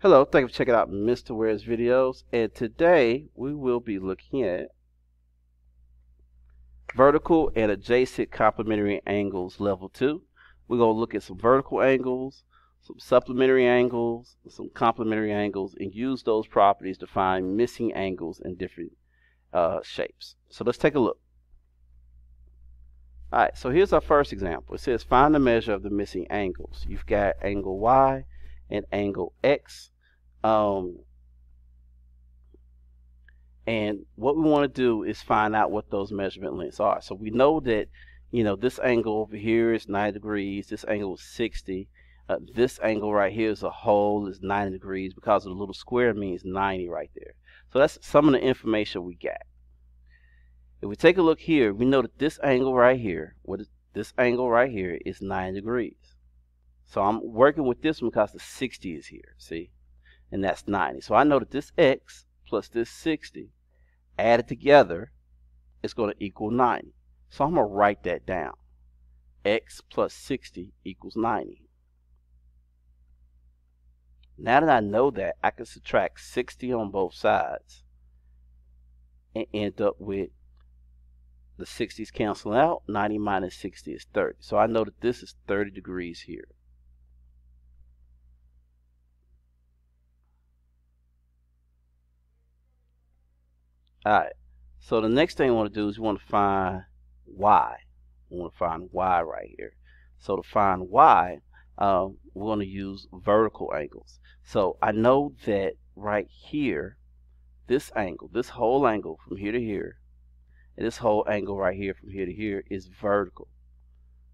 Hello, thank you for checking out Mr. Ware's videos. And today we will be looking at vertical and adjacent complementary angles level 2. We're going to look at some vertical angles, some supplementary angles, some complementary angles, and use those properties to find missing angles in different uh, shapes. So let's take a look. Alright, so here's our first example. It says find the measure of the missing angles. You've got angle Y and angle X. Um, and what we want to do is find out what those measurement lengths are. So we know that, you know, this angle over here is 90 degrees, this angle is 60. Uh, this angle right here is a whole is 90 degrees because the little square means 90 right there. So that's some of the information we got. If we take a look here, we know that this angle right here, what is this angle right here is 90 degrees. So I'm working with this one because the 60 is here, see? And that's 90. So I know that this x plus this 60 added together is going to equal 90. So I'm going to write that down. x plus 60 equals 90. Now that I know that, I can subtract 60 on both sides and end up with the 60s canceling out. 90 minus 60 is 30. So I know that this is 30 degrees here. Alright, so the next thing we want to do is we want to find y. We want to find y right here. So to find y, uh, we're going to use vertical angles. So I know that right here, this angle, this whole angle from here to here, and this whole angle right here from here to here is vertical.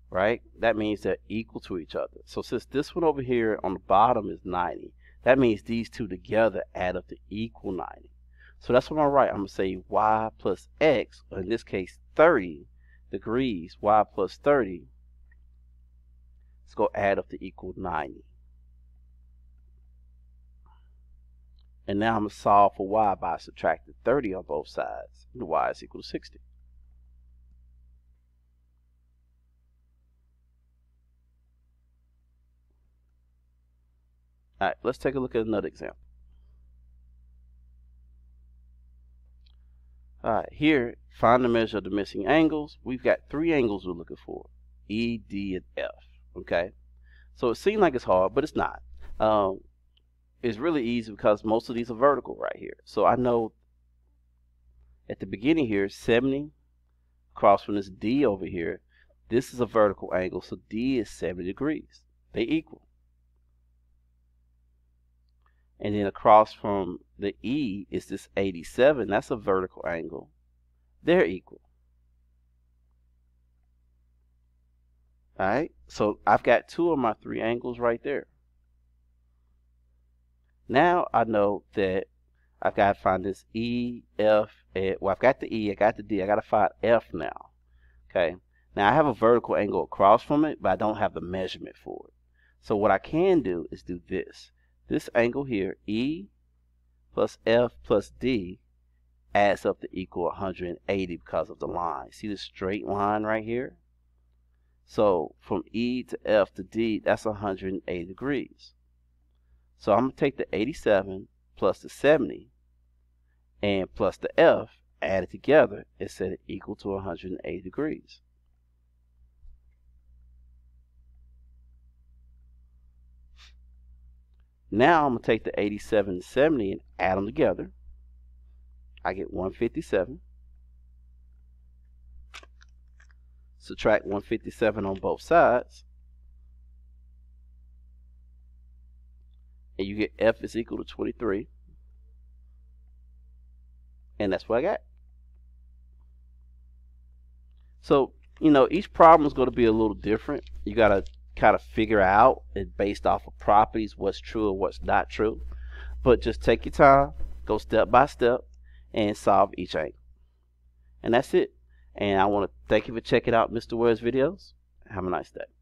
Right? That means they're equal to each other. So since this one over here on the bottom is 90, that means these two together add up to equal 90. So that's what I'm write. I'm going to say y plus x, or in this case 30 degrees, y plus 30. Let's go add up to equal 90. And now I'm going to solve for y by subtracting 30 on both sides. And y is equal to 60. Alright, let's take a look at another example. Alright, here, find the measure of the missing angles. We've got three angles we're looking for. E, D, and F. Okay? So it seems like it's hard, but it's not. Um, it's really easy because most of these are vertical right here. So I know at the beginning here, 70 across from this D over here, this is a vertical angle, so D is 70 degrees. They equal and then across from the E is this 87 that's a vertical angle. They're equal. Alright? So I've got two of my three angles right there. Now I know that I've got to find this E, F, and, well I've got the E, I got the D, I got to find F now. Okay? Now I have a vertical angle across from it but I don't have the measurement for it. So what I can do is do this. This angle here, E plus F plus D, adds up to equal 180 because of the line. See the straight line right here? So from E to F to D, that's 180 degrees. So I'm going to take the 87 plus the 70 and plus the F, add it together, and set it equal to 180 degrees. Now I'm going to take the 87 and 70 and add them together. I get 157. Subtract 157 on both sides. And you get F is equal to 23. And that's what I got. So, you know, each problem is going to be a little different. You got to kind of figure out and based off of properties what's true and what's not true. But just take your time, go step by step, and solve each angle. And that's it. And I want to thank you for checking out Mr. Ware's videos. Have a nice day.